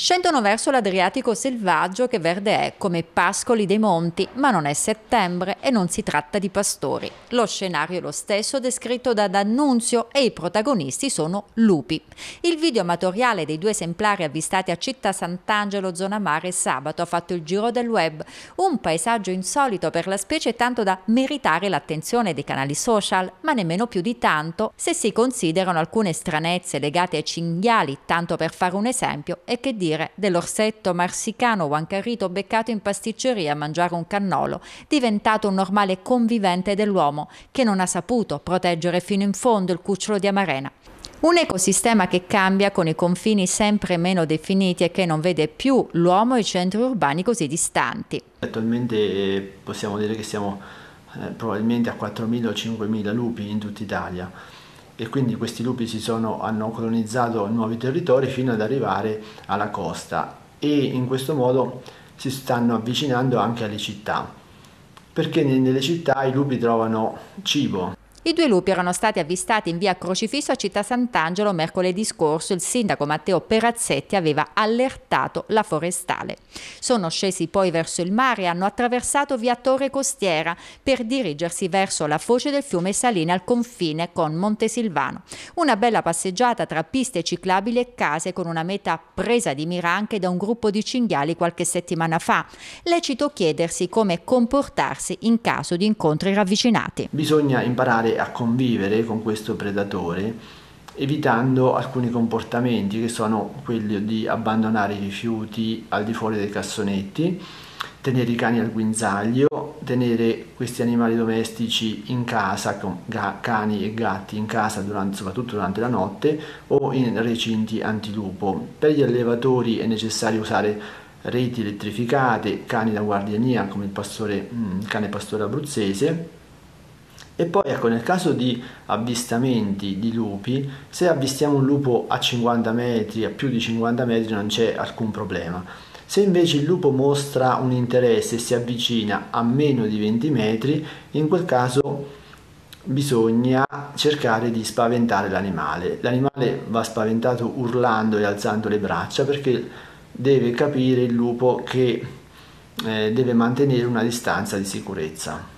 Scendono verso l'Adriatico selvaggio che verde è come pascoli dei monti, ma non è settembre e non si tratta di pastori. Lo scenario è lo stesso descritto da D'Annunzio e i protagonisti sono lupi. Il video amatoriale dei due esemplari avvistati a Città Sant'Angelo, zona mare, sabato ha fatto il giro del web. Un paesaggio insolito per la specie tanto da meritare l'attenzione dei canali social, ma nemmeno più di tanto se si considerano alcune stranezze legate ai cinghiali, tanto per fare un esempio, e che dire dire dell'orsetto marsicano Wancarito beccato in pasticceria a mangiare un cannolo, diventato un normale convivente dell'uomo che non ha saputo proteggere fino in fondo il cucciolo di Amarena. Un ecosistema che cambia con i confini sempre meno definiti e che non vede più l'uomo e i centri urbani così distanti. Attualmente eh, possiamo dire che siamo eh, probabilmente a 4.000 o 5.000 lupi in tutta Italia e quindi questi lupi sono, hanno colonizzato nuovi territori fino ad arrivare alla costa. E in questo modo si stanno avvicinando anche alle città. Perché nelle città i lupi trovano cibo i due lupi erano stati avvistati in via Crocifisso a Città Sant'Angelo mercoledì scorso. Il sindaco Matteo Perazzetti aveva allertato la forestale. Sono scesi poi verso il mare e hanno attraversato via Torre Costiera per dirigersi verso la foce del fiume Saline al confine con Montesilvano. Una bella passeggiata tra piste ciclabili e case con una meta presa di mira anche da un gruppo di cinghiali qualche settimana fa. Lecito chiedersi come comportarsi in caso di incontri ravvicinati. Bisogna imparare a convivere con questo predatore evitando alcuni comportamenti che sono quelli di abbandonare i rifiuti al di fuori dei cassonetti, tenere i cani al guinzaglio, tenere questi animali domestici in casa, cani e gatti in casa durante, soprattutto durante la notte o in recinti antilupo. Per gli allevatori è necessario usare reti elettrificate, cani da guardiania come il, pastore, il mm, cane pastore abruzzese e poi ecco, nel caso di avvistamenti di lupi, se avvistiamo un lupo a 50 metri, a più di 50 metri, non c'è alcun problema. Se invece il lupo mostra un interesse e si avvicina a meno di 20 metri, in quel caso bisogna cercare di spaventare l'animale. L'animale va spaventato urlando e alzando le braccia perché deve capire il lupo che eh, deve mantenere una distanza di sicurezza.